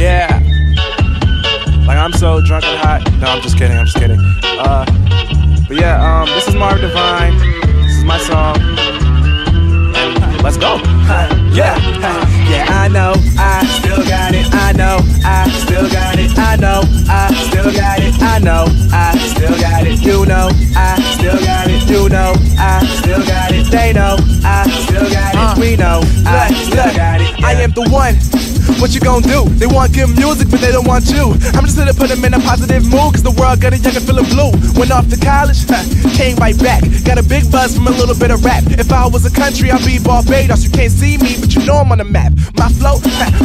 Yeah. Like I'm so drunk and hot. No, I'm just kidding. I'm just kidding. Uh, but yeah, um, this is Marv Divine. This is my song. And let's go. Yeah, yeah, I know, I still got it. I know, I still got it. I know, I still got it. I know, I still got it. You know, I still got it. You know, I still got it. They know, I still got it. We know, I still got it. I am the one. What you gonna do? They want good music, but they don't want you. I'm just here to put them in a positive mood, cause the world got a young and feeling blue. Went off to college, huh, came right back. Got a big buzz from a little bit of rap. If I was a country, I'd be Barbados. You can't see me, but you know I'm on the map. My flow,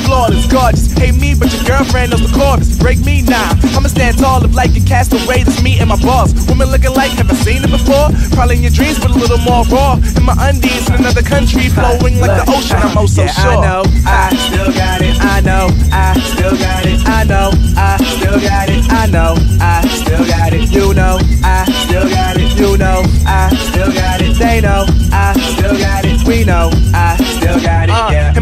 flawless, gorgeous. Hate me, but your girlfriend knows the chorus. Break me now. I'ma stand tall, live like a castaway. That's me and my boss. Women looking like, have I seen it before? Probably in your dreams, but a little more raw. In my undies, in another country, flowing like the ocean. I'm oh so yeah, sure. I know, I still got it. I know, I still got it. I know, I still got it. I know, I still got it. You know, I still got it. You know, I still got it. They know, I still got it. We know, I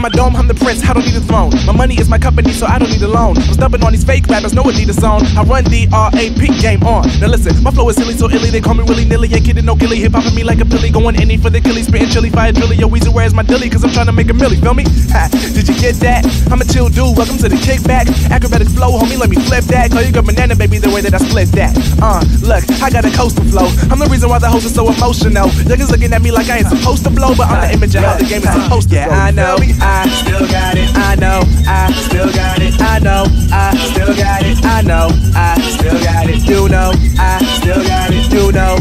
my dome, I'm the prince, I don't need a throne. My money is my company, so I don't need a loan. I'm stubborn on these fake rappers, no Adidas zone. I run D-R-A-P, game on. Now listen, my flow is silly, so illy, they call me willy nilly. Ain't kidding, no gilly. Hip hop me like a pilly, going any for the killy, spitting chili, fire drilly. Yo, Weezy, where's my dilly? Cause I'm trying to make a milli, feel me? Ha, did you get that? I'm a chill dude, welcome to the kickback. Acrobatic flow, homie, let me flip that. Call you good banana, baby, the way that I split that. Uh, look, I got a coaster flow. I'm the reason why the host is so emotional. Niggas looking at me like I ain't supposed to blow, but I'm the image of how the game is supposed to Yeah. I know. I still got it. I know, I still got it. I know, I still got it. I know, I still got it. You know, I still got it. You know,